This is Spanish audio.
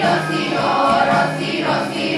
Rocío, Rocío, Rocío.